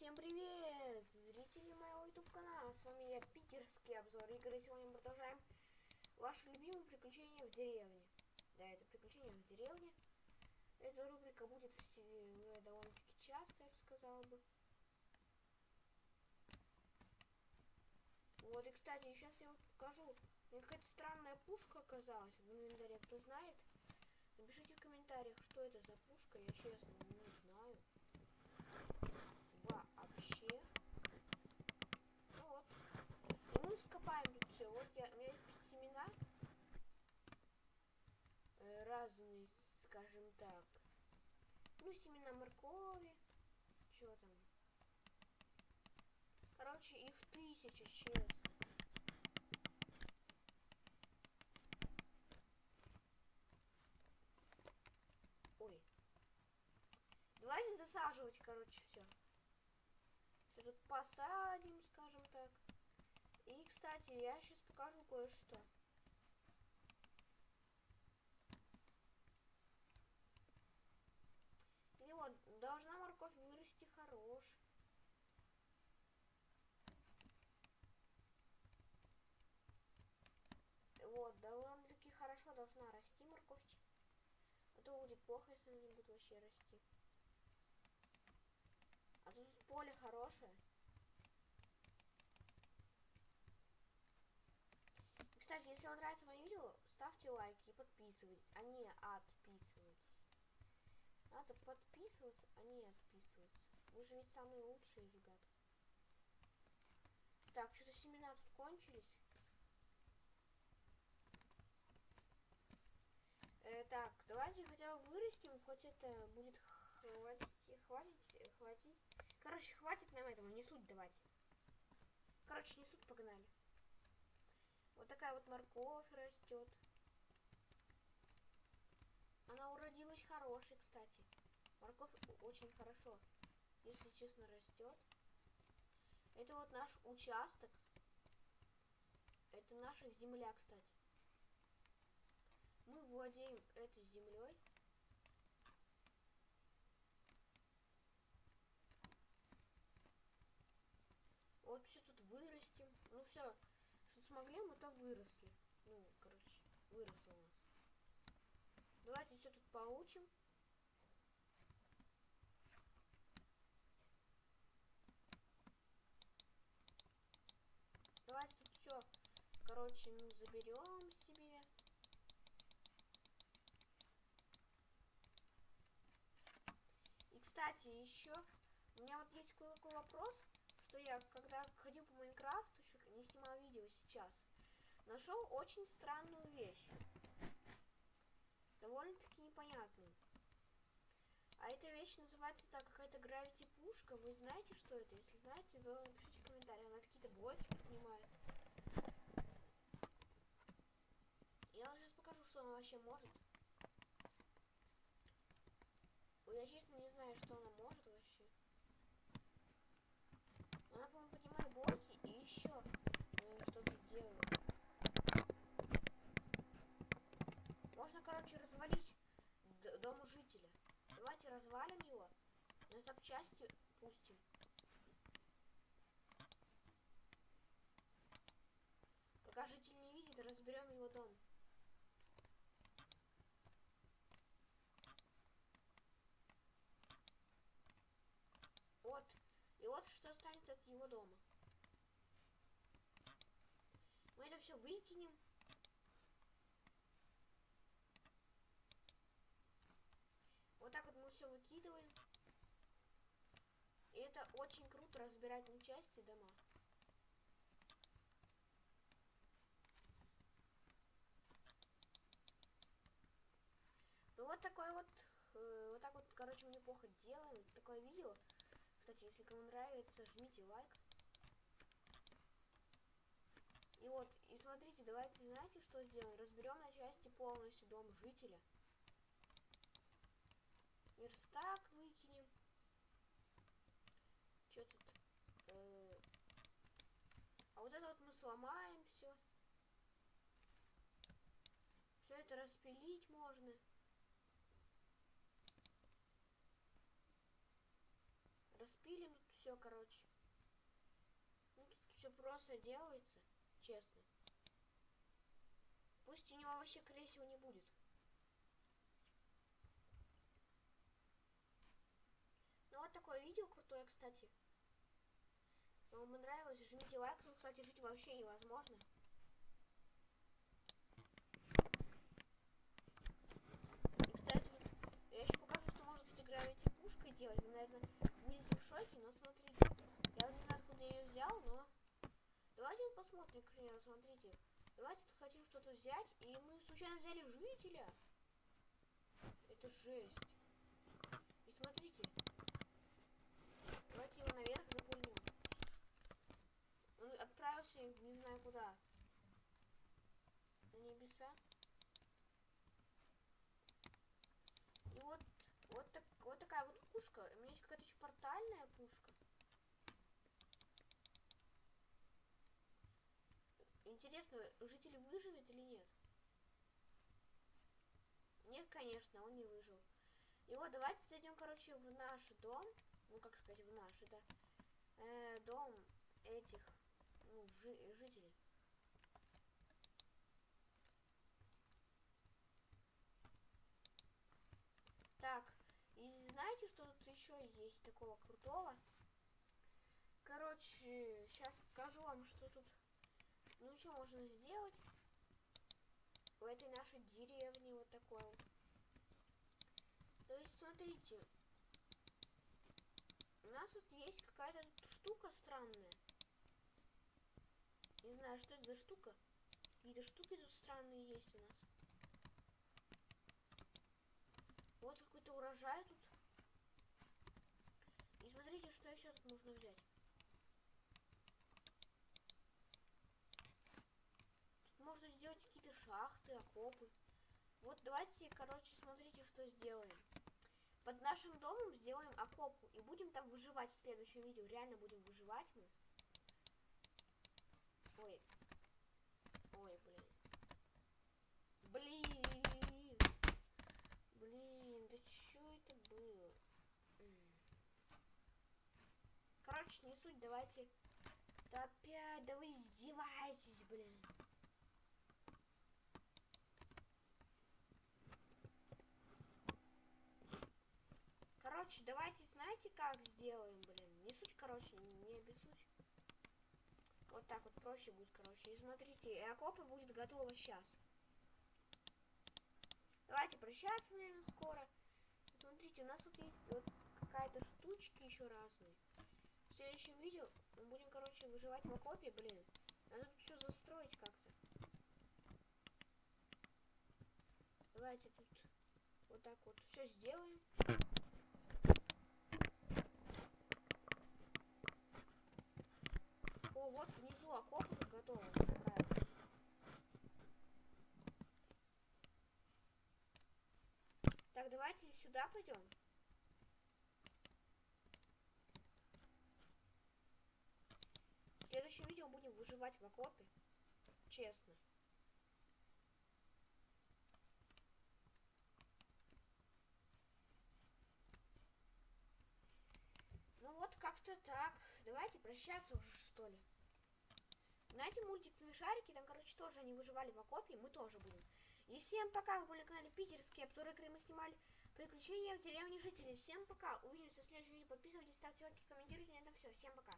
Всем привет, зрители моего YouTube канала. С вами я, питерский обзор игры. Сегодня мы продолжаем ваши любимые приключения в деревне. Да, это приключения в деревне. Эта рубрика будет в довольно-таки часто, я бы сказал бы. Вот, и, кстати, сейчас я вам покажу. Мне какая-то странная пушка оказалась в инвентаре. Кто знает, напишите в комментариях, что это за пушка. Я честно не знаю вообще. Ну вот. И мы вскопаем тут все. Вот я, у меня есть семена. Э, разные, скажем так. Ну, семена моркови. Чего там? Короче, их тысяча, честно. Ой. Давайте засаживать, короче, все. Все тут посадим, скажем так. Кстати, я сейчас покажу кое-что. И вот, должна морковь вырасти хорош. Вот, довольно-таки хорошо должна расти морковь. А то будет плохо, если она не будет вообще расти. А тут поле хорошее. Кстати, если вам нравится мое видео, ставьте лайки и подписывайтесь, а не отписывайтесь. Надо подписываться, а не отписываться. Вы же ведь самые лучшие, ребят. Так, что-то семена тут кончились. Э, так, давайте хотя бы вырастим, хоть это будет хватит, хватит, хватит. Короче, хватит нам этого, не суть давать. Короче, не суть, погнали. Вот такая вот морковь растет. Она уродилась хорошей, кстати. Морковь очень хорошо, если честно, растет. Это вот наш участок. Это наша земля, кстати. Мы владеем этой землей. Вот все тут вырастим. Ну все, смогли, мы то выросли. Ну, короче, выросло у нас. Давайте все тут получим. Давайте тут все, короче, ну, заберем себе. И, кстати, еще у меня вот есть кое-какой вопрос что я, когда ходил по Майнкрафту, не снимал видео сейчас, нашел очень странную вещь. Довольно-таки непонятную. А эта вещь называется так, какая-то гравити пушка. Вы знаете, что это? Если знаете, то напишите в комментариях. Она какие-то блоки поднимает. Я вам сейчас покажу, что она вообще может. Я честно не знаю, что она может вообще. Она, по-моему, поднимает блоки и еще э, что-то делает. Можно, короче, развалить дом жителя. Давайте развалим его. На запчасти пустим. Пока житель не видит, разберем его дом. Вот. И вот что останется от его дома. Мы это все выкинем. Вот так вот мы все выкидываем. И это очень круто разбирать на части дома. Ну вот такое вот, э, вот так вот, короче, мы неплохо делаем. Такое видео. Кстати, если кому нравится, жмите лайк. И вот, и смотрите, давайте, знаете, что сделаем? Разберем на части полностью дом жителя. Верстак выкинем. Что тут? Э -э а вот это вот мы сломаем все. Все это распилить можно. Распилим тут все, короче. Ну, тут все просто делается, честно. Пусть у него вообще кресел не будет. Ну вот такое видео крутое, кстати. Если вам понравилось, жмите лайк. Тут, кстати, жить вообще невозможно. И, кстати, я еще покажу, что можно с этой гравити пушкой делать. Вы, наверное, будете в шоке, но смотрите. Я не знаю, откуда я ее взял, но... Давайте посмотрим, к примеру, смотрите. Давайте тут хотим что-то взять, и мы случайно взяли жителя. Это жесть. И смотрите. Давайте его наверх запульнем. Он отправился не знаю куда. На небеса. И вот, вот, так, вот такая вот пушка. У меня есть какая-то еще портальная пушка. Интересно, житель выживет или нет? Нет, конечно, он не выжил. И вот давайте зайдем, короче, в наш дом. Ну, как сказать, в наш, это э, дом этих ну, жи жителей. Так, и знаете, что тут еще есть такого крутого? Короче, сейчас покажу вам, что тут ну что можно сделать в этой нашей деревне вот такой вот. То есть, смотрите, у нас тут есть какая-то штука странная. Не знаю, что это за штука. Какие-то штуки тут странные есть у нас. Вот какой-то урожай тут. И смотрите, что еще тут можно взять. можно сделать какие-то шахты, окопы. Вот давайте, короче, смотрите, что сделаем. Под нашим домом сделаем окоп и будем там выживать в следующем видео. Реально будем выживать мы. Ой. Ой, блин. Блин. Блин, да что это было? Короче, не суть, давайте... Да опять, да вы издеваетесь, блин. Короче, давайте, знаете, как сделаем, блин? Не суть, короче, не обессудь. Вот так вот проще будет, короче. И смотрите, и окопы будет готово сейчас. Давайте прощаться, наверное, скоро. Смотрите, у нас тут есть вот какая-то штучки еще разные. В следующем видео мы будем, короче, выживать в окопе, блин. Надо тут все застроить как-то. Давайте тут вот так вот все сделаем. Так, давайте сюда пойдем. В следующем видео будем выживать в окопе. Честно. Ну вот как-то так. Давайте прощаться уже, что ли. Знаете, мультик «Смешарики», там, короче, тоже они выживали в окопе, мы тоже будем. И всем пока, вы были на канале Питерские обзоры игры, мы снимали приключения в деревне жителей. Всем пока, увидимся в следующем видео, подписывайтесь, ставьте лайки, комментируйте, на этом все, всем пока.